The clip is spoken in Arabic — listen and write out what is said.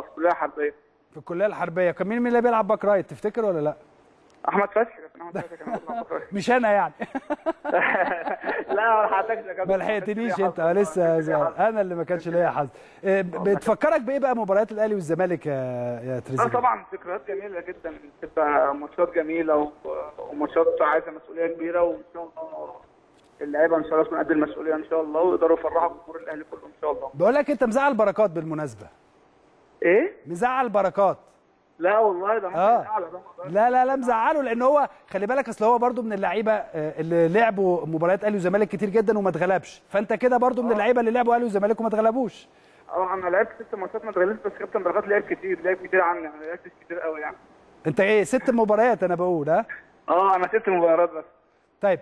في الكلية الحربية. في الكلية الحربية. كان مين اللي بيلعب back right؟ تفتكر ولا لا؟ أحمد فتحي أحمد فتحي. مش أنا يعني. لا ما لحقتكش يا كابتن ما لحقتنيش أنت. لسه زعل. أنا اللي ما كانش ليا حظ. ب- بتفكرك بإيه بقى مباريات الأهلي والزمالك يا يا آه تريزيجيه طبعا ذكريات جميلة جدا. بتبقى ماتشات جميلة وماتشات عايزة مسؤولية كبيرة وإن شاء الله اللعيبة إن شاء الله تكون قد المسؤولية إن شاء الله ويقدروا يفرحوا جمهور الأهلي كله إن شاء الله. بقول لك أنت مزعل بركات بالمناسبة. إيه؟ مزعل بركات. لا والله ده آه. لا لا لا مزعله لأن هو خلي بالك أصل هو برضو من اللعيبة آه، اللي لعبوا مباريات أهلي وزمالك كتير جدا وما اتغلبش. فأنت كده برضو من اللعيبة اللي لعبوا أهلي وزمالك وما اتغلبوش. آه أنا لعبت ست ماتشات ما اتغلبتش بس كابتن بركات لعب كتير لعب كتير عني أنا ما لعبتش كتير قوي يعني. أنت إيه ست مباريات أنا بقول ها؟ آه أنا ست مباريات بس. طيب